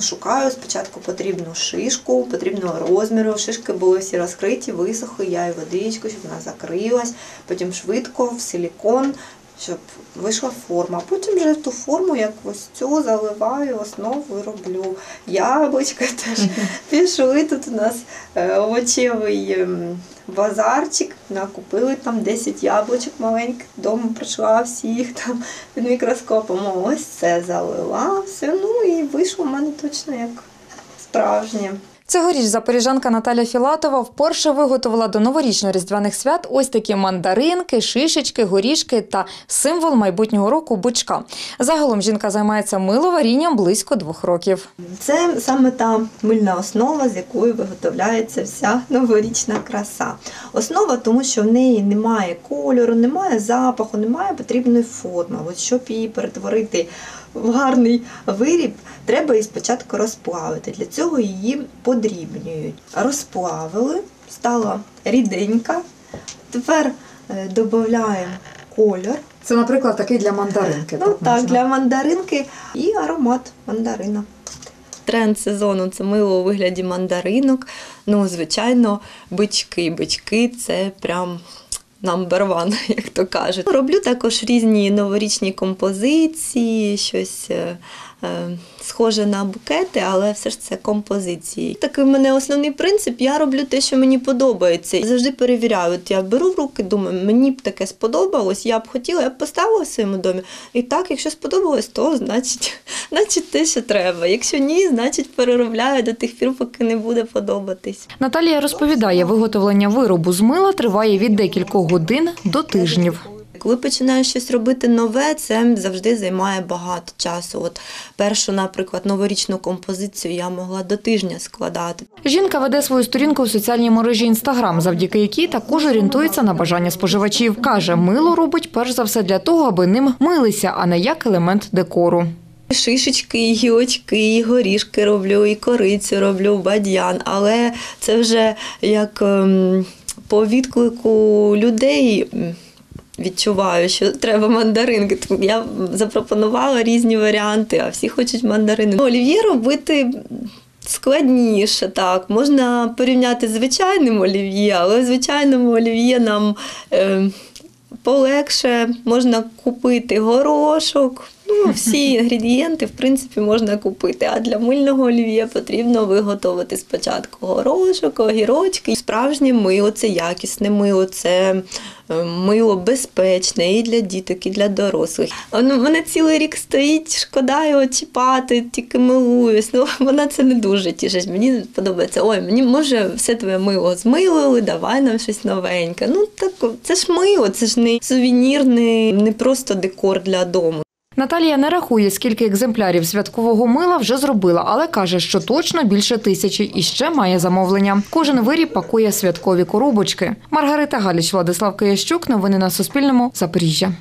Шукаю спочатку потрібну шишку, потрібного розміру. Шишки були всі розкриті, висохли, я і водичку, щоб вона закрилась. Потім швидко в силікон, щоб вийшла форма. Потім вже ту форму, як цю заливаю, основу роблю. Яблучка теж пішли. Тут у нас е, овочевий ем, базарчик. Накупили там 10 яблучок маленьких, вдома пройшла всіх там під мікроскопом. Ось це залила, все. Ну вийшло в мене точно як справжнє. Цьогоріч запоріжанка Наталя Філатова вперше виготовила до новорічно-різдвяних свят ось такі мандаринки, шишечки, горішки та символ майбутнього року бичка. Загалом жінка займається миловарінням близько двох років. Це саме та мильна основа, з якої виготовляється вся новорічна краса. Основа, тому що в неї немає кольору, немає запаху, немає потрібної форми. От щоб її перетворити в гарний виріб, треба її спочатку розплавити. Для цього її подрібнюють. Розплавили, стала ріденька. Тепер е, додаємо колір. Це, наприклад, такий для мандаринки. Ну так, для мандаринки і аромат мандарина. Тренд сезону це мило у вигляді мандаринок. Ну, звичайно, бички. Бички це прям number one, як то кажуть. Роблю також різні новорічні композиції, щось е, схоже на букети, але все ж це композиції. Такий в мене основний принцип. Я роблю те, що мені подобається. Завжди перевіряю. От я беру в руки, думаю, мені б таке сподобалось, я б хотіла, я б поставила в своєму домі. І так, якщо сподобалось, то значить, значить те, що треба. Якщо ні, значить переробляю до тих пір, поки не буде подобатись. Наталія розповідає, виготовлення виробу з мила триває від декількох годин до тижнів. Коли починаєш щось робити нове, це завжди займає багато часу. От першу, наприклад, новорічну композицію я могла до тижня складати. Жінка веде свою сторінку в соціальній мережі Інстаграм, завдяки якій також орієнтується на бажання споживачів. Каже, мило робить перш за все для того, аби ним милися, а не як елемент декору. Шишечки, і гілочки, і горішки роблю, і корицю роблю, бадьян. Але це вже як ем, по відклику людей. Відчуваю, що треба мандаринки. Тому Я запропонувала різні варіанти, а всі хочуть мандарини. Ну, Олів'є робити складніше, так. Можна порівняти з звичайним олів'є, але в звичайному олів'є нам е, полегше можна купити горошок. Ну, всі інгредієнти, в принципі, можна купити. А для мильного олів'є потрібно виготовити спочатку горошок, огірочки. Справжнє мило це якісне мило, це е, мило безпечне і для діток, і для дорослих. Воно в мене цілий рік стоїть, шкода його чіпати, тільки милуюсь. Ну, вона це не дуже тішить. Мені подобається, ой, мені може все твоє мило змилили, давай нам щось новеньке. Ну так це ж мило, це ж не сувенір, не, не просто декор для дому. Наталія не рахує, скільки екземплярів святкового мила вже зробила, але каже, що точно більше тисячі і ще має замовлення. Кожен виріб пакує святкові коробочки. Маргарита Галіч, Владислав Киящук. Новини на Суспільному. Запоріжжя.